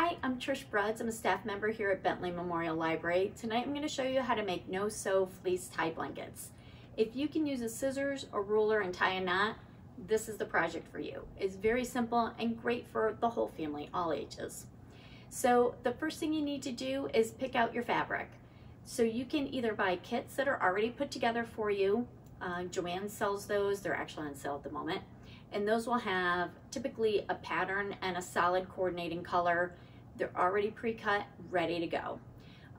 Hi, I'm Trish Brudz. I'm a staff member here at Bentley Memorial Library. Tonight I'm going to show you how to make no-sew fleece tie blankets. If you can use a scissors, a ruler, and tie a knot, this is the project for you. It's very simple and great for the whole family, all ages. So the first thing you need to do is pick out your fabric. So you can either buy kits that are already put together for you. Uh, Joann sells those. They're actually on sale at the moment. And those will have typically a pattern and a solid coordinating color they're already pre-cut, ready to go.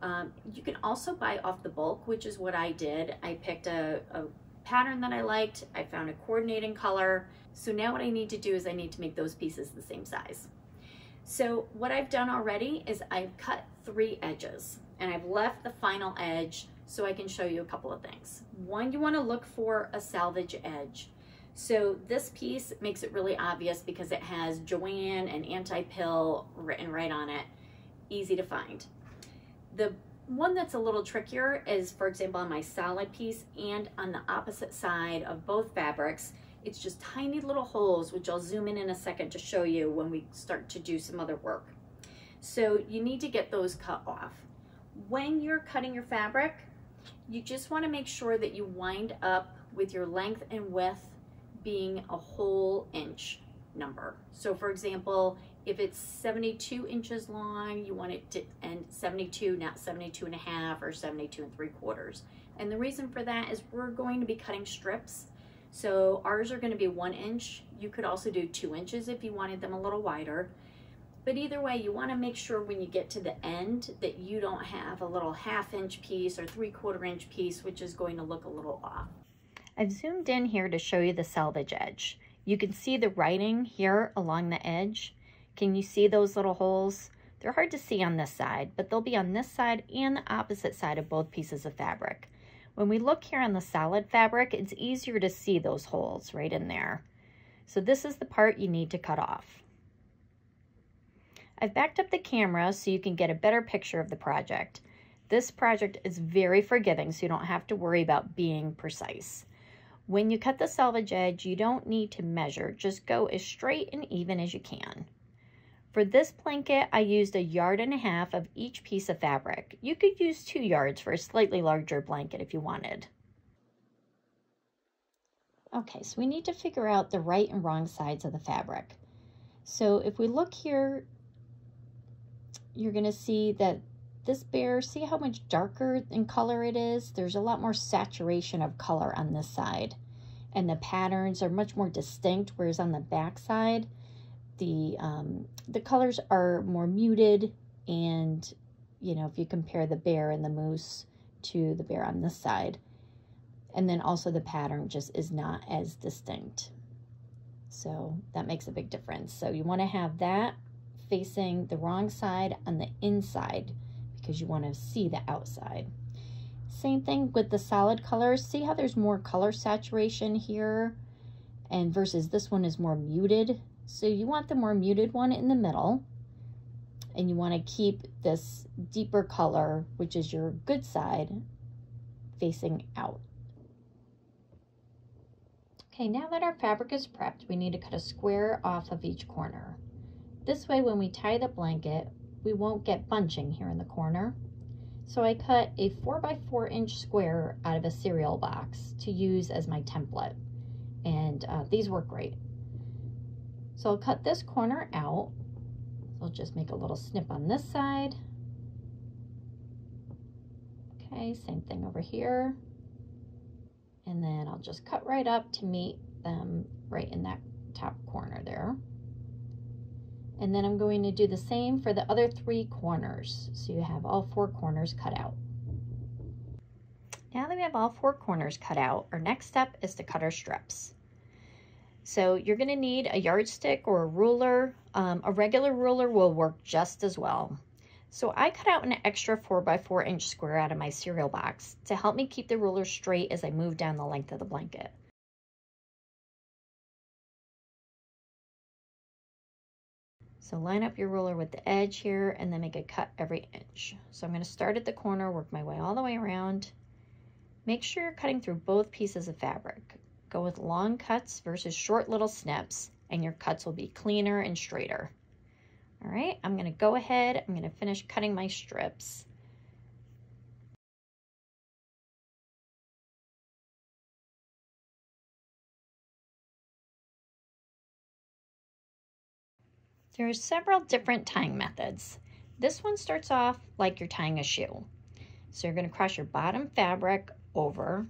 Um, you can also buy off the bulk, which is what I did. I picked a, a pattern that I liked. I found a coordinating color. So now what I need to do is I need to make those pieces the same size. So what I've done already is I've cut three edges and I've left the final edge so I can show you a couple of things. One, you wanna look for a selvage edge. So this piece makes it really obvious because it has Joann and Anti-Pill written right on it. Easy to find. The one that's a little trickier is, for example, on my solid piece and on the opposite side of both fabrics, it's just tiny little holes, which I'll zoom in in a second to show you when we start to do some other work. So you need to get those cut off. When you're cutting your fabric, you just wanna make sure that you wind up with your length and width being a whole inch number. So for example, if it's 72 inches long, you want it to end 72, not 72 and a half or 72 and three quarters. And the reason for that is we're going to be cutting strips. So ours are gonna be one inch. You could also do two inches if you wanted them a little wider. But either way, you wanna make sure when you get to the end that you don't have a little half inch piece or three quarter inch piece, which is going to look a little off. I've zoomed in here to show you the selvage edge. You can see the writing here along the edge. Can you see those little holes? They're hard to see on this side, but they'll be on this side and the opposite side of both pieces of fabric. When we look here on the solid fabric, it's easier to see those holes right in there. So this is the part you need to cut off. I've backed up the camera so you can get a better picture of the project. This project is very forgiving, so you don't have to worry about being precise. When you cut the selvage edge, you don't need to measure. Just go as straight and even as you can. For this blanket, I used a yard and a half of each piece of fabric. You could use two yards for a slightly larger blanket if you wanted. Okay, so we need to figure out the right and wrong sides of the fabric. So if we look here, you're gonna see that this bear, see how much darker in color it is? There's a lot more saturation of color on this side. And the patterns are much more distinct, whereas on the back side, the, um, the colors are more muted. And, you know, if you compare the bear and the moose to the bear on this side, and then also the pattern just is not as distinct. So that makes a big difference. So you want to have that facing the wrong side on the inside because you want to see the outside. Same thing with the solid colors. See how there's more color saturation here and versus this one is more muted. So you want the more muted one in the middle and you want to keep this deeper color, which is your good side, facing out. Okay, now that our fabric is prepped, we need to cut a square off of each corner. This way, when we tie the blanket, we won't get bunching here in the corner. So I cut a 4 by 4 inch square out of a cereal box to use as my template. And uh, these work great. So I'll cut this corner out. I'll just make a little snip on this side. Okay, same thing over here. And then I'll just cut right up to meet them right in that top corner there. And then I'm going to do the same for the other three corners. So you have all four corners cut out. Now that we have all four corners cut out, our next step is to cut our strips. So you're gonna need a yardstick or a ruler. Um, a regular ruler will work just as well. So I cut out an extra four by four inch square out of my cereal box to help me keep the ruler straight as I move down the length of the blanket. So line up your ruler with the edge here and then make a cut every inch. So I'm going to start at the corner, work my way all the way around. Make sure you're cutting through both pieces of fabric. Go with long cuts versus short little snips and your cuts will be cleaner and straighter. All right, I'm gonna go ahead, I'm gonna finish cutting my strips. There are several different tying methods. This one starts off like you're tying a shoe. So you're going to cross your bottom fabric over.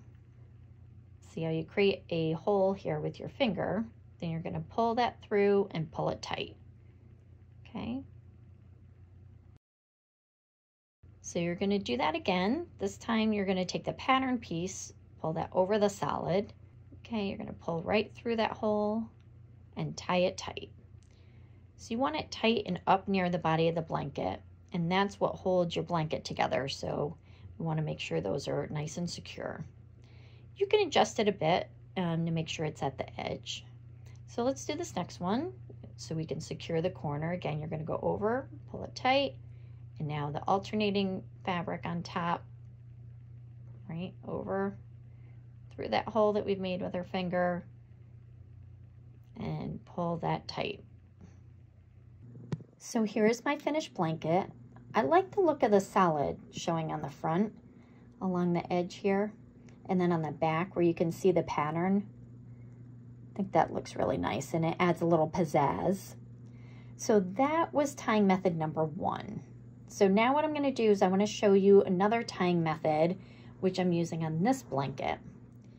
See how you create a hole here with your finger. Then you're going to pull that through and pull it tight. Okay. So you're going to do that again. This time you're going to take the pattern piece, pull that over the solid. Okay, you're going to pull right through that hole and tie it tight. So you want it tight and up near the body of the blanket, and that's what holds your blanket together. So we want to make sure those are nice and secure. You can adjust it a bit um, to make sure it's at the edge. So let's do this next one so we can secure the corner. Again, you're going to go over, pull it tight, and now the alternating fabric on top, right, over through that hole that we've made with our finger, and pull that tight. So here is my finished blanket. I like the look of the solid showing on the front along the edge here and then on the back where you can see the pattern. I think that looks really nice and it adds a little pizzazz. So that was tying method number one. So now what I'm gonna do is I wanna show you another tying method which I'm using on this blanket.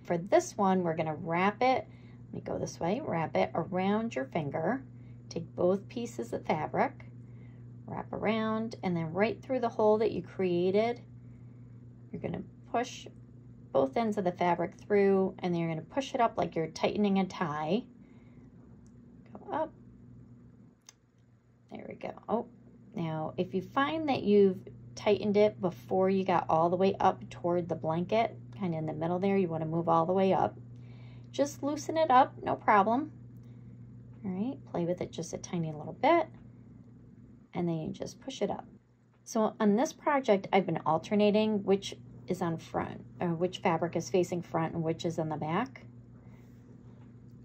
For this one, we're gonna wrap it, let me go this way, wrap it around your finger Take both pieces of fabric, wrap around, and then right through the hole that you created, you're going to push both ends of the fabric through, and then you're going to push it up like you're tightening a tie. Go up. There we go. Oh, now if you find that you've tightened it before you got all the way up toward the blanket, kind of in the middle there, you want to move all the way up. Just loosen it up, no problem. All right, play with it just a tiny little bit, and then you just push it up. So on this project, I've been alternating which is on front, or which fabric is facing front and which is on the back.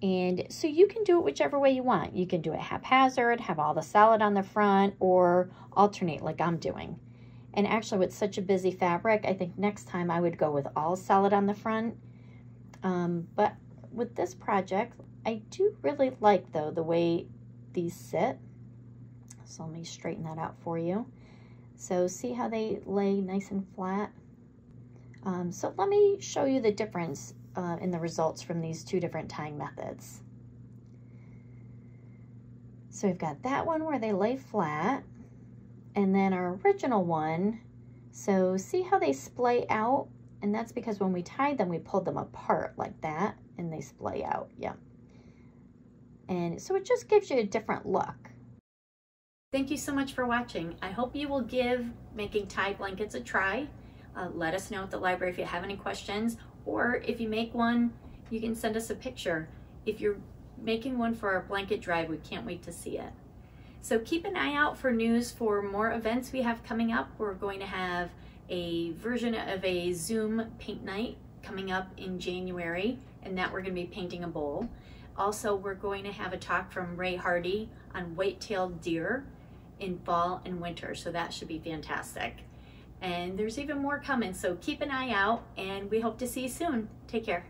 And so you can do it whichever way you want. You can do it haphazard, have all the solid on the front, or alternate like I'm doing. And actually with such a busy fabric, I think next time I would go with all solid on the front. Um, but with this project, I do really like, though, the way these sit. So let me straighten that out for you. So see how they lay nice and flat? Um, so let me show you the difference uh, in the results from these two different tying methods. So we've got that one where they lay flat, and then our original one, so see how they splay out? And that's because when we tied them, we pulled them apart like that, and they splay out, yeah. And so it just gives you a different look. Thank you so much for watching. I hope you will give making tie blankets a try. Uh, let us know at the library if you have any questions, or if you make one, you can send us a picture. If you're making one for our blanket drive, we can't wait to see it. So keep an eye out for news for more events we have coming up. We're going to have a version of a Zoom paint night coming up in January, and that we're going to be painting a bowl. Also, we're going to have a talk from Ray Hardy on white-tailed deer in fall and winter, so that should be fantastic. And there's even more coming, so keep an eye out, and we hope to see you soon. Take care.